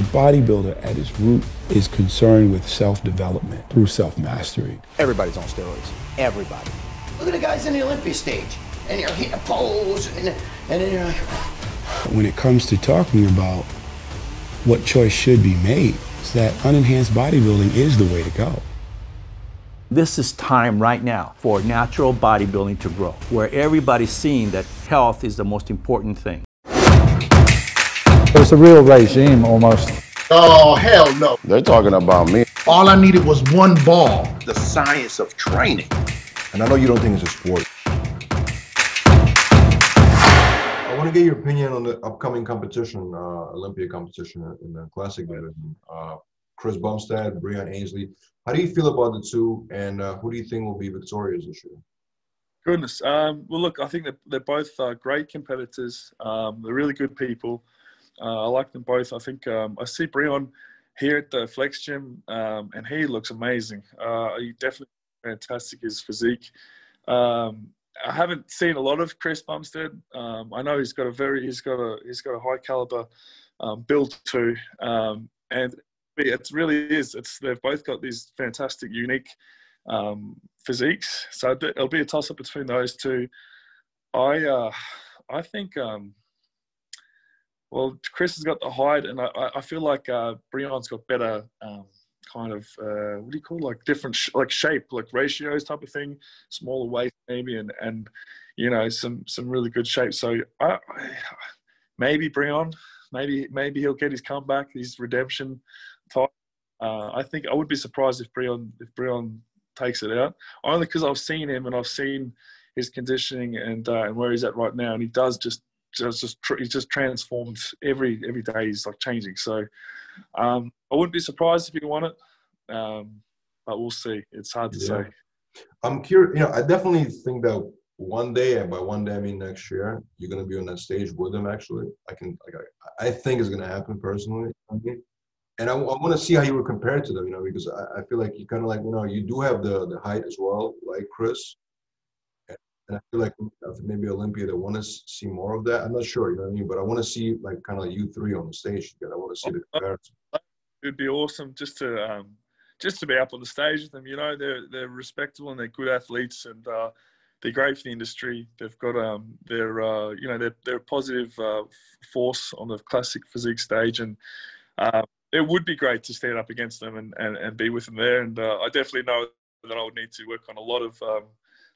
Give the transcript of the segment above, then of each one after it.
a bodybuilder at its root is concerned with self-development through self-mastery. Everybody's on steroids. Everybody. Look at the guys in the Olympia stage, and you're hitting a pose, and, and then you're like. When it comes to talking about what choice should be made, it's that unenhanced bodybuilding is the way to go. This is time right now for natural bodybuilding to grow, where everybody's seeing that health is the most important thing. It's a real regime almost. Oh, hell no. They're talking about me. All I needed was one ball. The science of training. And I know you don't think it's a sport. I want to get your opinion on the upcoming competition, uh, Olympia competition in the classic division. Uh, Chris Bumstead, Breon Ansley. How do you feel about the two, and uh, who do you think will be victorious this year? Goodness. Um, well, look, I think that they're both uh, great competitors. Um, they're really good people. Uh, I like them both. I think um, I see Breon here at the Flex Gym, um, and he looks amazing. Uh, he definitely fantastic. His physique. Um, I haven't seen a lot of Chris Bumstead. Um, I know he's got a very he's got a he's got a high caliber um, build too, um, and it really is. It's they've both got these fantastic, unique physiques. So it'll be a toss up between those two. I uh, I think um, well, Chris has got the height, and I, I feel like uh, Breon's got better um, kind of uh, what do you call it? like different sh- like shape, like ratios type of thing, smaller waist maybe, and and you know some some really good shape. So I, maybe Breon, maybe maybe he'll get his comeback, his redemption type. Uh, I think I would be surprised if Breon if Breon takes it out, only because I've seen him and I've seen his conditioning and uh, and where he's at right now, and he does just just just he's just transformed every every day. He's like changing. So um, I wouldn't be surprised if he won it, um, but we'll see. It's hard to yeah. say. I'm curious. You know, I definitely think that one day, and by one day I mean next year, you're gonna be on that stage with him. Actually, I can. Like, I, I think it's gonna happen personally. I mean, and I, I want to see how you were compared to them. You know, because I, I feel like you kind of like you know you do have the the height as well, like Chris, and I feel like maybe Olympia they want to see more of that. I'm not sure, you know what I mean, but I want to see like kind of like you three on the stage together. I want to see the comparison. It would be awesome just to um, just to be up on the stage with them. You know, they're they're respectable and they're good athletes and uh, they're great for the industry. They've got um, they're uh, you know they're they're a positive uh, force on the classic physique stage and. Uh, it would be great to stand up against them and, and, and be with them there. And uh, I definitely know that I would need to work on a lot of um,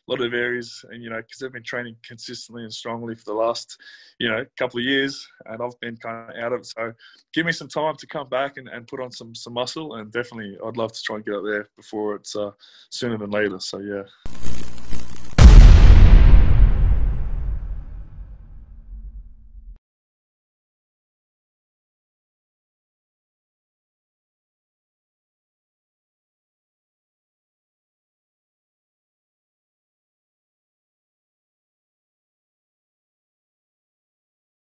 lot of areas, and you know, because they've been training consistently and strongly for the last, you know, couple of years, and I've been kind of out of it. So, give me some time to come back and, and put on some some muscle, and definitely, I'd love to try and get up there before it's uh, sooner than later. So, yeah.